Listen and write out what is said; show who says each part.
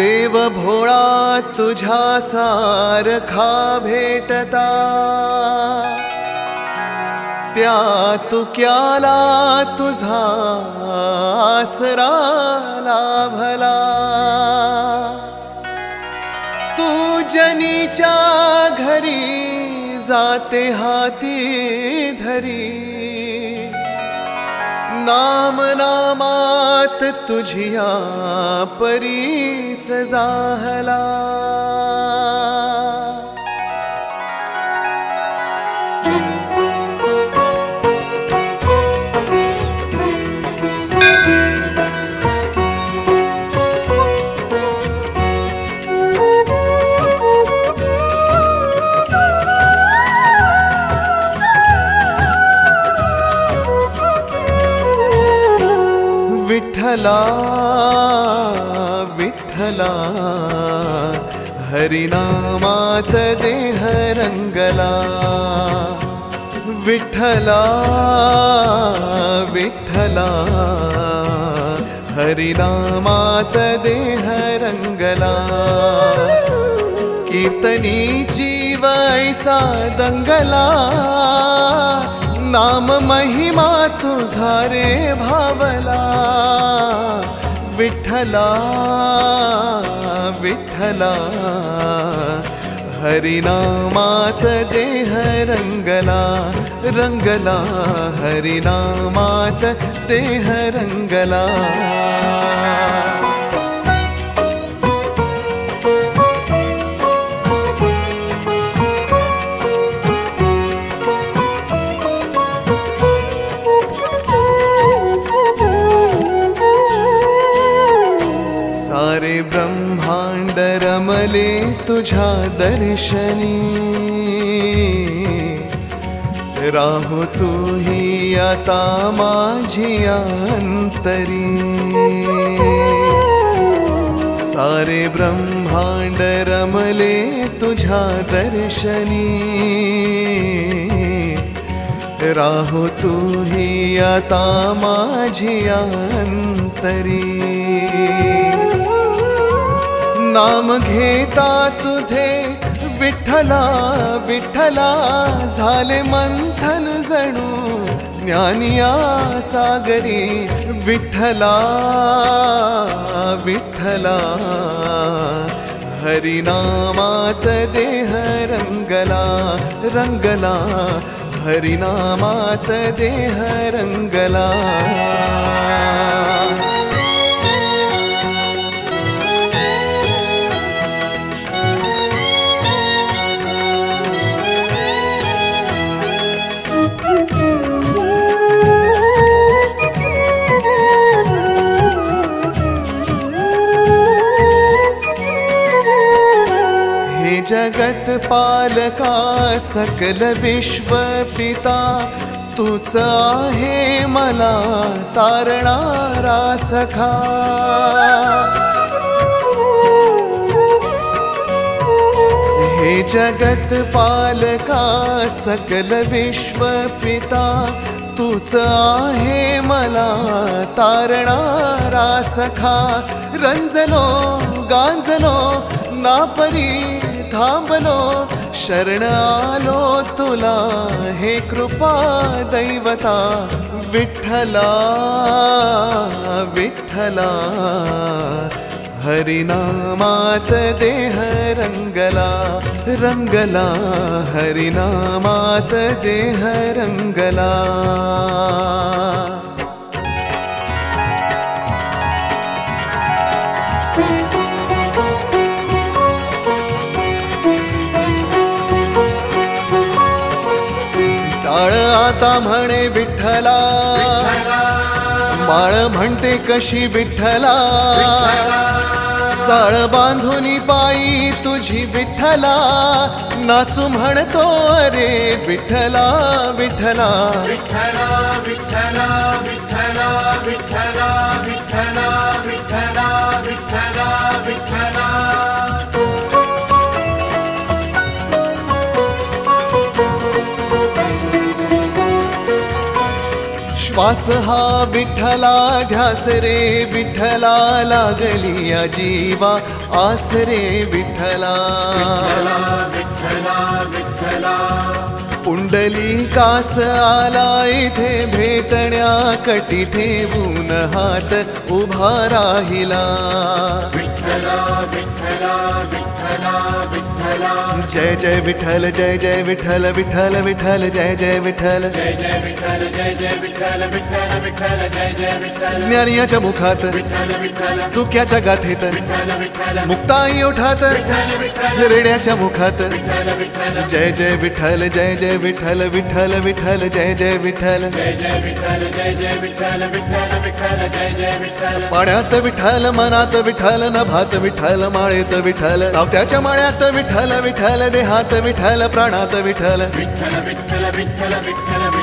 Speaker 1: देव भोळा, तुझ्या सारखा भेटता. त्या तुक्याला तुझा आसरा लाभला तू जनीच्या घरी जाते हाती धरी. नाम नामात तुझिया परी सजाहला विठला विठला हरिनामात देह रङ्गला विठला विठला हरिनामात देह रङ्गला कीर्तनी जीवैसा दंगला नाम महिमा तुझारे भावला। विठला विठला हरिनामात देह रंगला। रंगला हरिनामात देह रंगला। सारे ब्रह्मांड रमले तुझा दर्शनी। राहू तूही आता माझी अंतरी। सारे ब्रह्मांड रमले तुझा दर्शनी। राहू तूही आता माझी अंतरी। नाम घेता तुझे, विठ्ठला विठ्ठला, झाले मंथन जणू, ज्ञानिया सागरी, विठ्ठला विठ्ठला. हरिनामात देह रंगला रंगला. हरिनामात देह रंगला. जगतपालका जगत पालका सकल विश्व पिता तूच आहे मला तारणारा सखा. हे जगत पालका सकल विश्व पिता तूच आहे मला तारणारा सखा. रंजलो गांजलो नापरी थांबलो शरण आलो तुला. हे कृपा दैवता विठ्ठला विठ्ठला. हरिनामात देह रंगला रंगला. हरिनामात देह रंगला. टाळ आता म्हणे विठ्ठला. माळ म्हणते कशी विठ्ठला. चाळ बांधून पायी तुझी विठ्ठला. नाचू म्हणतो अरे विठ्ठला विठ्ठला.
Speaker 2: विठ्ठला विठ्ठला विठ्ठला विठ्ठला विठ्ठला विठ्ठला विठ्ठला विठ्ठला.
Speaker 1: श्वास हा विठ्ठला ध्यास रे विठ्ठला लागली जीवा आस रे विठ्ठला.
Speaker 2: विठ्ठला
Speaker 1: पुंडली कास आला इथे भेटण्या कटी ठेवून हात उभा राहिला.
Speaker 2: विठ्ठला
Speaker 1: जय जय विठ्ठल जय जय विठ्ठल विठ्ठल विठ्ठल जय जय विठ्ठल
Speaker 2: जय जय विठ्ठल जय जय विठ्ठल विठ्ठल विठ्ठल जय जय विठ्ठल
Speaker 1: ज्ञानियाच्या मुखात
Speaker 2: विठ्ठल विठ्ठल
Speaker 1: चुक्याच्या गाथेत
Speaker 2: विठ्ठल विठ्ठल
Speaker 1: मुक्ताई ओठात रेड्याच्या मुखात जय जय विठल जय जय विठल विठल विठल जय जय विठ्ठल पाण्यात विठ्ठल मनात विठ्ठल नभात विठ्ठल माळेत विठ्ठल. सावत्याच्या माळ्यात विठ्ठल विठ्ठल देहात विठ्ठल प्राणात
Speaker 2: विठ्ठल. विठ्ठल विठ्ठल विठ्ठल विठ्ठल